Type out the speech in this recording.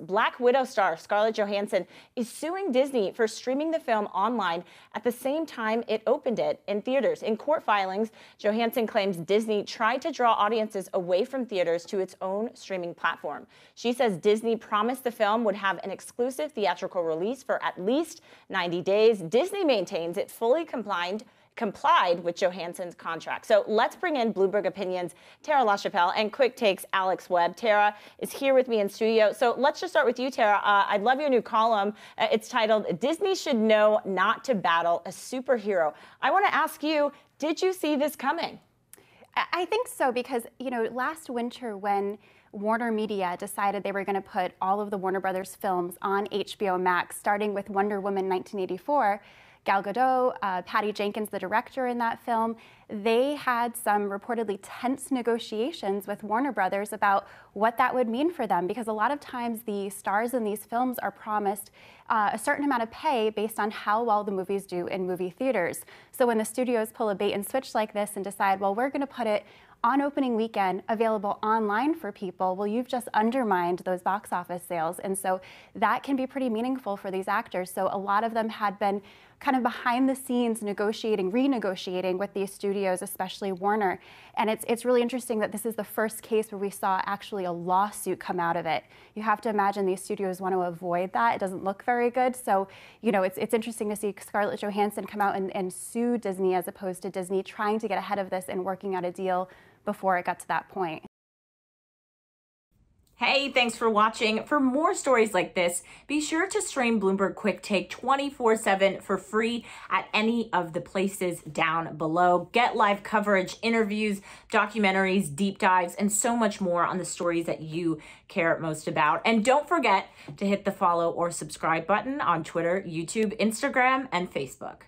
Black Widow star Scarlett Johansson is suing Disney for streaming the film online at the same time it opened it in theaters. In court filings, Johansson claims Disney tried to draw audiences away from theaters to its own streaming platform. She says Disney promised the film would have an exclusive theatrical release for at least 90 days. Disney maintains it fully complied complied with Johansson's contract. So let's bring in Bloomberg Opinions, Tara LaChapelle, and Quicktake's Alex Webb. Tara is here with me in studio. So let's just start with you, Tara. Uh, I love your new column. Uh, it's titled Disney Should Know Not to Battle a Superhero. I want to ask you, did you see this coming? I think so because, you know, last winter when WarnerMedia decided they were going to put all of the Warner Brothers films on HBO Max, starting with Wonder Woman 1984, Gal Gadot, uh, Patty Jenkins, the director in that film, they had some reportedly tense negotiations with Warner Brothers about what that would mean for them because a lot of times the stars in these films are promised uh, a certain amount of pay based on how well the movies do in movie theaters. So when the studios pull a bait and switch like this and decide, well, we're going to put it on opening weekend available online for people, well, you've just undermined those box office sales. And so that can be pretty meaningful for these actors. So a lot of them had been kind of behind the scenes negotiating, renegotiating with these studios, especially Warner. And it's, it's really interesting that this is the first case where we saw actually a lawsuit come out of it. You have to imagine these studios want to avoid that. It doesn't look very good. So, you know, it's, it's interesting to see Scarlett Johansson come out and, and sue Disney as opposed to Disney trying to get ahead of this and working out a deal before it got to that point. Hey, thanks for watching. For more stories like this, be sure to stream Bloomberg Quicktake 24 7 for free at any of the places down below. Get live coverage, interviews, documentaries, deep dives, and so much more on the stories that you care most about. And don't forget to hit the follow or subscribe button on Twitter, YouTube, Instagram, and Facebook.